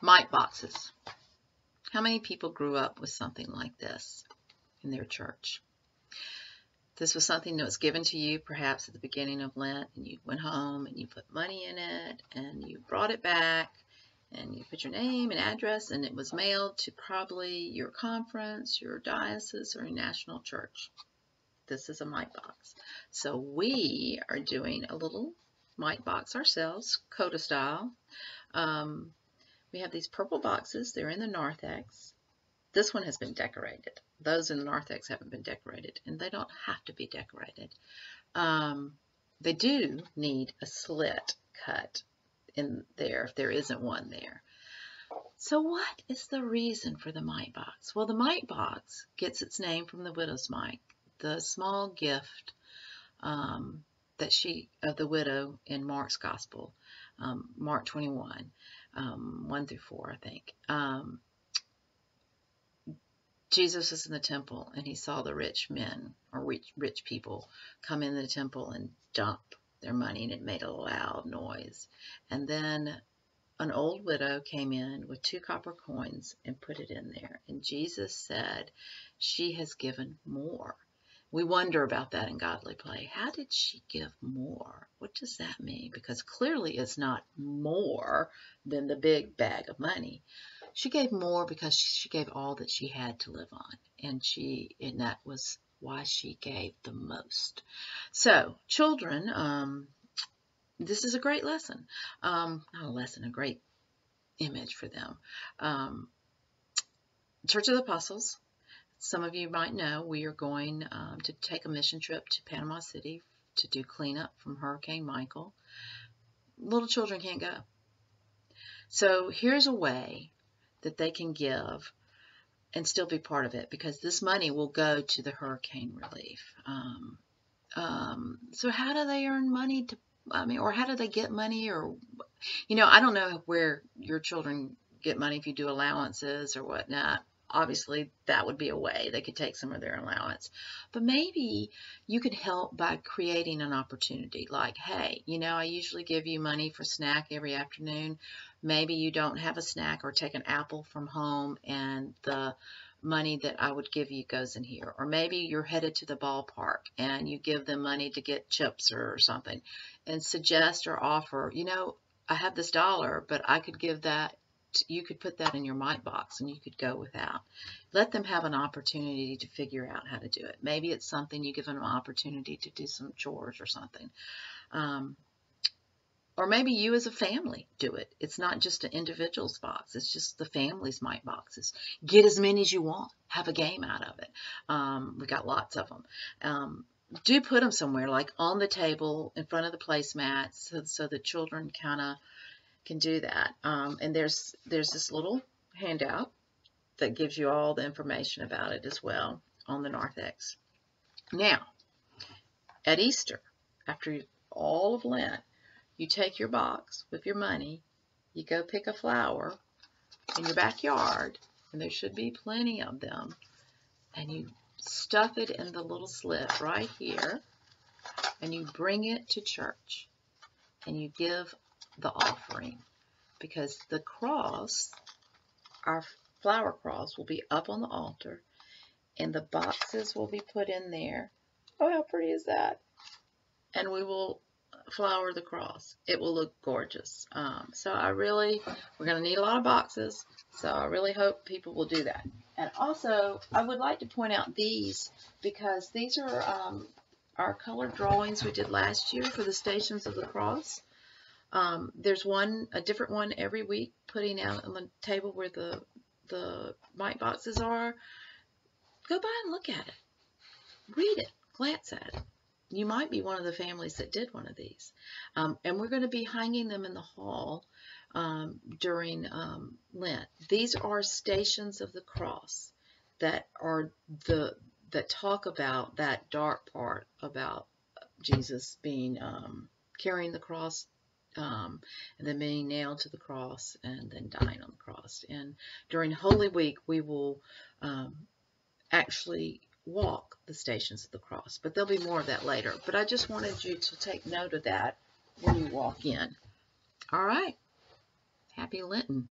Mite boxes. How many people grew up with something like this in their church? This was something that was given to you perhaps at the beginning of Lent, and you went home and you put money in it and you brought it back and you put your name and address, and it was mailed to probably your conference, your diocese, or your national church. This is a mite box. So we are doing a little mite box ourselves, COTA style. Um, we have these purple boxes. They're in the narthex. This one has been decorated. Those in the narthex haven't been decorated, and they don't have to be decorated. Um, they do need a slit cut in there if there isn't one there. So what is the reason for the mite box? Well, the mite box gets its name from the widow's mite, the small gift um, that she of the widow in Mark's Gospel, um, Mark 21, um, 1 through 4, I think. Um, Jesus was in the temple and he saw the rich men or rich, rich people come in the temple and dump their money and it made a loud noise. And then an old widow came in with two copper coins and put it in there. And Jesus said, She has given more. We wonder about that in godly play. How did she give more? What does that mean? Because clearly it's not more than the big bag of money. She gave more because she gave all that she had to live on. And she and that was why she gave the most. So, children, um, this is a great lesson. Um, not a lesson, a great image for them. Um, Church of the Apostles, some of you might know we are going um, to take a mission trip to Panama City to do cleanup from Hurricane Michael. Little children can't go. So here's a way that they can give and still be part of it because this money will go to the hurricane relief. Um, um, so how do they earn money to, I mean, or how do they get money or, you know, I don't know where your children get money if you do allowances or whatnot obviously that would be a way they could take some of their allowance. But maybe you could help by creating an opportunity like, hey, you know, I usually give you money for snack every afternoon. Maybe you don't have a snack or take an apple from home and the money that I would give you goes in here. Or maybe you're headed to the ballpark and you give them money to get chips or something and suggest or offer, you know, I have this dollar, but I could give that you could put that in your mite box and you could go without. Let them have an opportunity to figure out how to do it. Maybe it's something you give them an opportunity to do some chores or something. Um, or maybe you as a family do it. It's not just an individual's box. It's just the family's mite boxes. Get as many as you want. Have a game out of it. Um, we got lots of them. Um, do put them somewhere, like on the table in front of the placemats, so, so the children kind of can do that. Um, and there's there's this little handout that gives you all the information about it as well on the narthex. Now, at Easter, after all of Lent, you take your box with your money, you go pick a flower in your backyard, and there should be plenty of them, and you stuff it in the little slit right here, and you bring it to church, and you give the offering because the cross, our flower cross, will be up on the altar and the boxes will be put in there. Oh, how pretty is that? And we will flower the cross. It will look gorgeous. Um, so I really, we're going to need a lot of boxes. So I really hope people will do that. And also, I would like to point out these because these are um, our color drawings we did last year for the Stations of the Cross. Um, there's one, a different one every week putting out on the table where the, the mite boxes are. Go by and look at it. Read it. Glance at it. You might be one of the families that did one of these. Um, and we're going to be hanging them in the hall um, during um, Lent. These are stations of the cross that are the that talk about that dark part about Jesus being um, carrying the cross um, and then being nailed to the cross and then dying on the cross. And during Holy Week, we will um, actually walk the stations of the cross, but there'll be more of that later. But I just wanted you to take note of that when you walk in. All right. Happy Lenten.